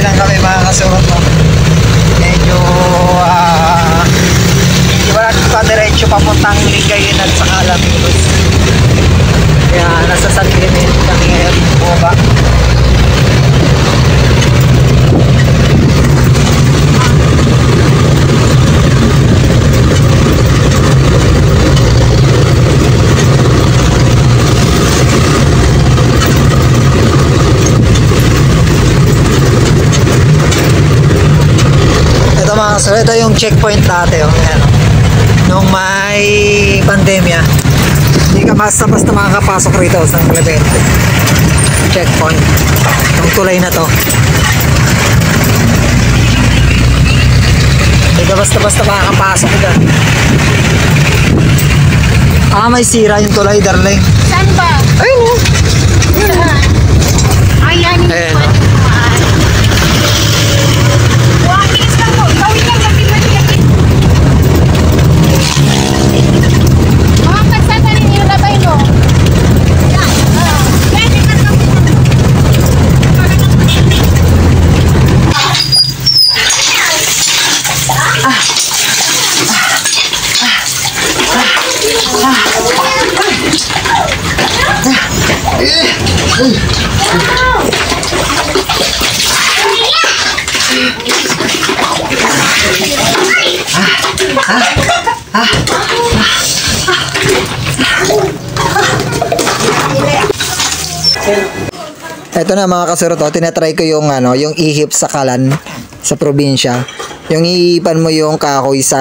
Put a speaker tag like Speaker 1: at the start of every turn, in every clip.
Speaker 1: Clemente lang kami mga kasurot. No? Medyo, ah, hindi ba natin pa diretso papuntang Ligayin at saka Alaminos. Kaya nasa San Clemente kami ngayon. Ito mga kasurot, ito yung checkpoint dati. Oh. Ayan, oh. Nung may pandemya. Hindi ka basta-basta makakapasok rito sa Clemente. Checkpoint. Yung tulay na to. Hindi ka basta-basta makakapasok dyan. Ah, may sira yung tulay, darling.
Speaker 2: Saan ba?
Speaker 1: Ayun oh.
Speaker 2: Ayan, hindi
Speaker 1: Ayan,
Speaker 2: pa
Speaker 1: oh.
Speaker 2: dumaan. Wow, bilis lang po. Gawin lang, lapit mo lapit. Mga pansata rin yung labay mo. Yan. Ah, pwede ka na
Speaker 1: Ito na mga kasurot, oh, tinatry ko yung ano, yung ihip sa kalan sa probinsya. Yung iipan mo yung kahoy sa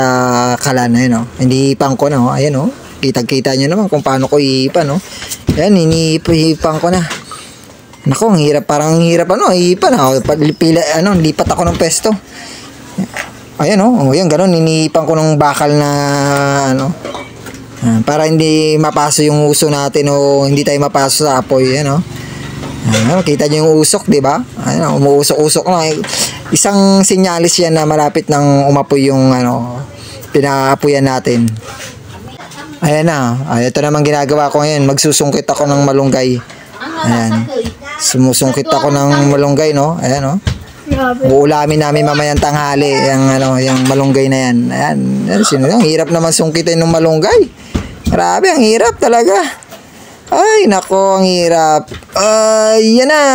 Speaker 1: kalan, ayun oh. Iniipan ko na, oh. Ayan oh. Kitag-kita nyo naman kung paano ko iipan, oh. Ayan, iniipan ko na. Nako, ang hirap, parang ang hirap ano, iipan, oh. Pila, ano, lipat ako ng pesto. Ayan oh, oh yan, ganun, iniipan ko ng bakal na, ano, ah, para hindi mapaso yung uso natin o hindi tayo mapaso sa apoy, yan oh. Ano, kita niyo yung usok, di ba? Ano, umuusok-usok na. Isang sinyalis yan na malapit nang umapoy yung ano, pinaapoyan natin. Ayan na. Ay, ito naman ginagawa ko ngayon. Magsusungkit ako ng malunggay. Ayan. Sumusungkit ako ng malunggay, no? Ayan, no? Uulamin namin mamayang tanghali yung ano, yung malunggay na yan. Ayan. Ayan, sino yung hirap naman sungkitin ng malunggay. Grabe, ang hirap talaga. Ay, nako, ang hirap. Ay, yan na.